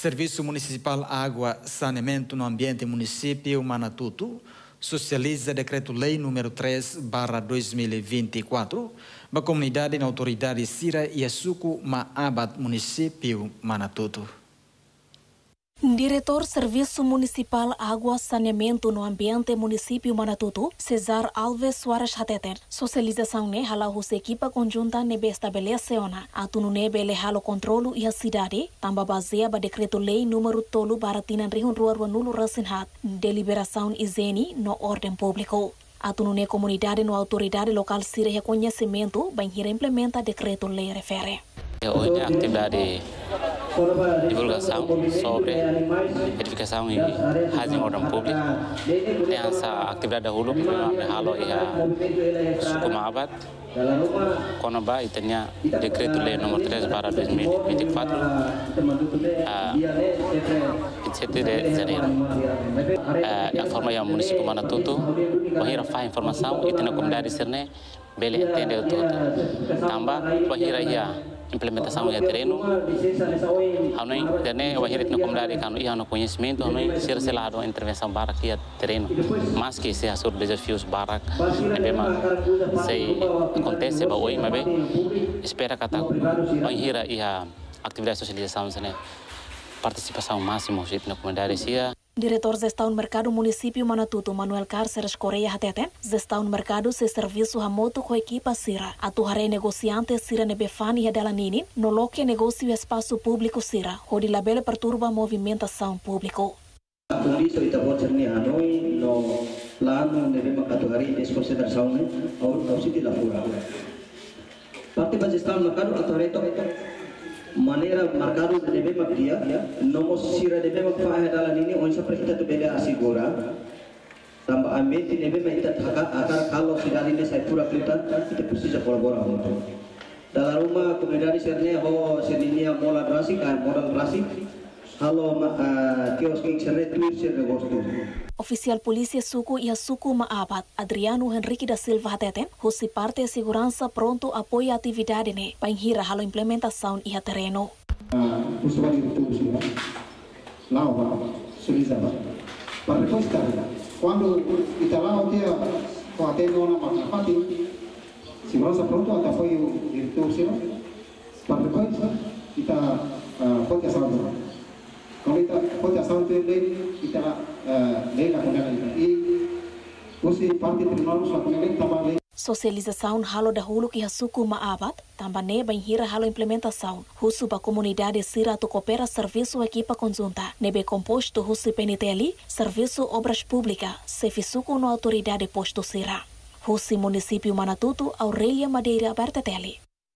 Serviço Municipal Água Saneamento no Ambiente Município Manatuto socializa decreto-lei número 3 barra 2024 da comunidade na autoridade Sira e Açuco Maabat Município Manatuto. Diretor Serviço Municipal Água Saneamento no Ambiente Município Manatuto, Cesar Alves Soares Hateten, socialização ne hala hus equipa conjunta nebe estabelece ona, atunu nebe le halo controlo e a cidade, tamba baseia ba decreto lei número tolo baratinan rihun rua rua nulo rasinhat, deliberação izeni no ordem público. Atunu ne comunidade no autoridade local sire reconhecimento, bem implementa decreto lei refere. Hoje a atividade divulgação sobre edificação e housing ordem público. Tem essa atividade da Hulu, halo ia Sukumabat, Konoba e tinha decreto lei número 3 para 2024, a 27 de janeiro. A forma é o município Manatuto, Bahira faz informação e tem a comunidade Serne, Bele entende tudo. Tamba, Bahira ia implementação e treino. Hanoi dene wahirit no comunidade kanu ia no conhecimento hanoi ser selado intervenção barak ia treino. Mas que se assur desafios barak ebe ma sei acontece ba oi mabe espera kata wahira ia atividade socialização sene participação máximo na comunidade sia Diretor Gestão Mercado Município Manatuto, Manuel Cárceres Correia Hateten, Gestão Mercado se serviço remoto com equipa Sira. Atuaré negociante Sira Nebefani e Delanini, no loque negócio espaço público Sira, onde labela perturba movimentação público. Polícia está botando Hanoi no plano de bema katuhari desconsideração ao ao sítio da fura. Parte gestão mercado atuaré manera marcado de debe mabdia nomo sira debe makfa hadala nini onsa presta to beda asigora tamba ameti debe maita thaka akar kalau sidari ne sai pura kita kita pusi sa kolabora hoto dalam rumah komedari sini ho sininya mola drasi kan mola drasi Oficial Polícia Suco e Suco Maabat, Adriano Henrique da Silva Hateten, hoje parte de segurança pronto apoia a atividade né, para enhira a implementação e a terreno. Solizava. Para estar, quando está lá, o dia, com a na Macapati, segurança pronto, apoio de todos, para depois, está, e também Socialização halo da hulu que hasuku maabat, também bem hira halo implementação. Husu ba comunidade sira tu coopera serviço equipa conjunta. Nebe composto husu peniteli, serviço obras públicas, se fisuku no autoridade posto sira. Husi município Manatuto, Aurelia Madeira Bertatelli.